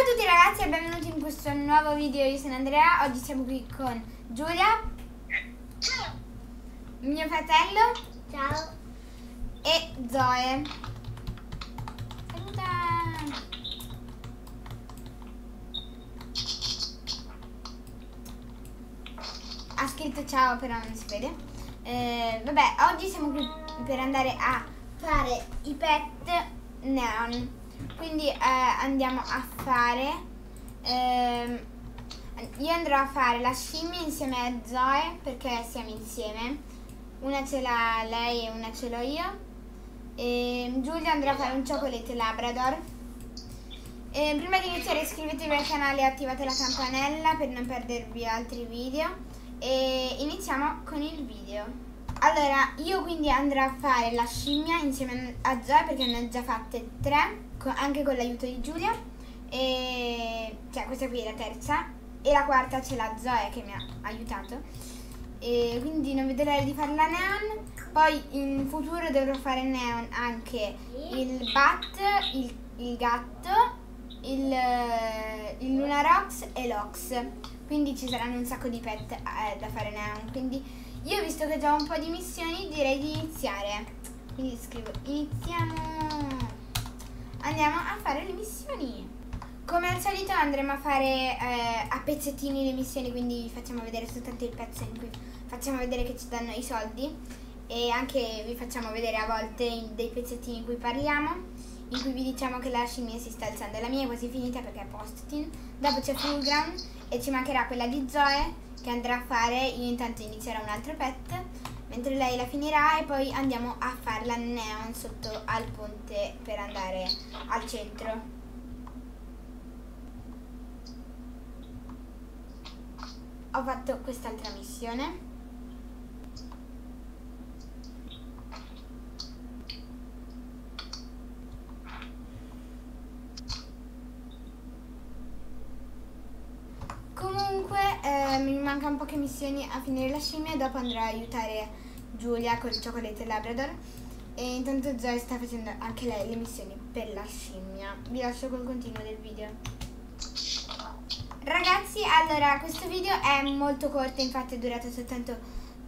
a tutti ragazzi e benvenuti in questo nuovo video, io sono Andrea, oggi siamo qui con Giulia, Ciao. mio fratello Ciao. e Zoe. Saluta! Ha scritto ciao però non si vede. Eh, vabbè, oggi siamo qui per andare a fare i pet neon. Quindi eh, andiamo a fare... ehm, io andrò a fare la scimmia insieme a Zoe perché siamo insieme. Una ce l'ha lei e una ce l'ho io. E Giulia andrà a fare un cioccolate Labrador. E prima di iniziare iscrivetevi al canale e attivate la campanella per non perdervi altri video. E iniziamo con il video. Allora, io quindi andrò a fare la scimmia insieme a Zoe perché ne ho già fatte tre, anche con l'aiuto di Giulia. E cioè questa qui è la terza. E la quarta c'è la Zoe che mi ha aiutato. E quindi non vedo l'ora di fare la neon. Poi in futuro dovrò fare neon anche il bat, il, il gatto, il, il Luna Rox e l'Ox. Quindi ci saranno un sacco di pet eh, da fare neon. Quindi io visto che ho già un po' di missioni direi di iniziare. Quindi scrivo iniziamo. Andiamo a fare le missioni. Come al solito andremo a fare eh, a pezzettini le missioni, quindi vi facciamo vedere soltanto il pezzo in cui facciamo vedere che ci danno i soldi e anche vi facciamo vedere a volte dei pezzettini in cui parliamo, in cui vi diciamo che la scimmia si sta alzando. La mia è quasi finita perché è post-tin. Dopo c'è Full Ground e ci mancherà quella di Zoe che andrà a fare, io intanto inizierò un altro pet, mentre lei la finirà e poi andiamo a farla neon sotto al ponte per andare al centro. Ho fatto quest'altra missione. Comunque eh, mi mancano poche missioni a finire la scimmia e dopo andrò a aiutare Giulia col cioccolate Labrador. E intanto Zoe sta facendo anche lei le missioni per la scimmia. Vi lascio col continuo del video. Ragazzi, allora questo video è molto corto, infatti è durato soltanto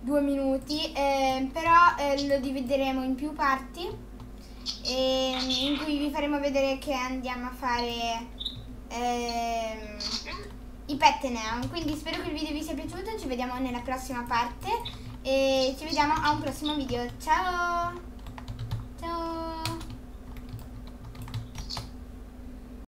due minuti, eh, però eh, lo divideremo in più parti e, in cui vi faremo vedere che andiamo a fare ehm, i pet neon. Quindi spero che il video vi sia piaciuto, ci vediamo nella prossima parte e ci vediamo a un prossimo video. Ciao!